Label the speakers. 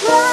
Speaker 1: my